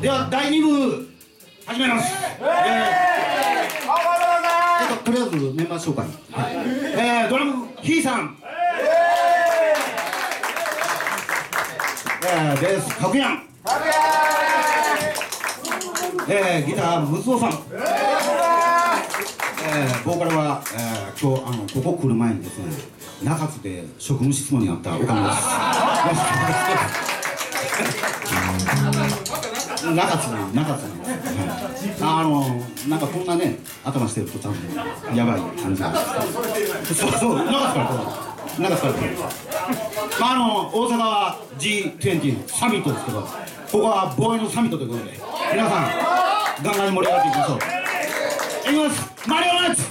では第2部始めます、えー。ちょっととりあえずメンバー紹介、えー、ドラムひーさん。えー、ベースかくやん。えー、ギタームツオさん。えー、ボーカルは、えー、今日あのここ来る前にですね中津で職務質問にあった岡野です 中津に中津に、はい、あのなんかこんなね頭してるとちゃんとやばい感じがそうそう。中津から中津からまああの大阪は G20 サミットですけどここは防衛のサミットということで皆さんガンガンに盛り上がっていきましょう。いきます。マリオネッ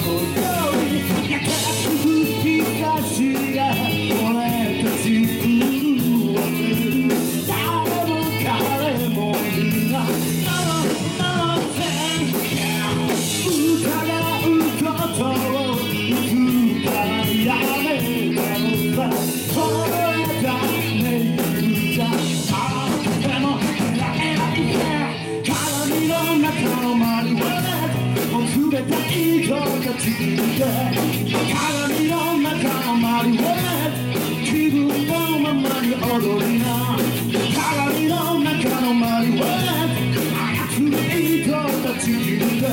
鏡の中のマリオネット気分のままに踊りな鏡の中のマリオネット操る糸と地球で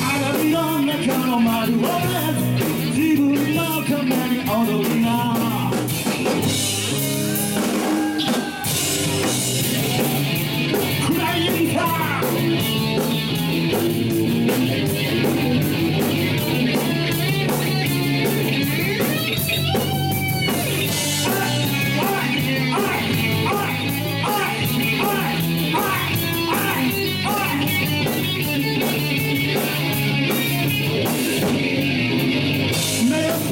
鏡の中のマリオネット自分のために踊りな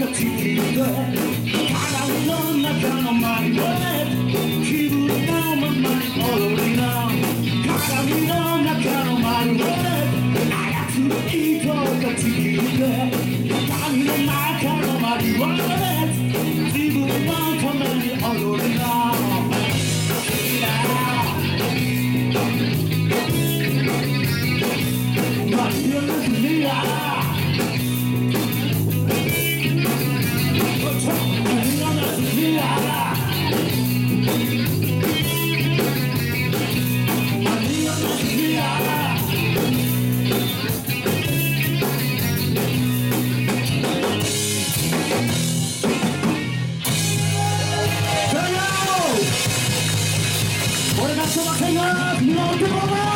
が君のために踊りな señoras, no te pongas!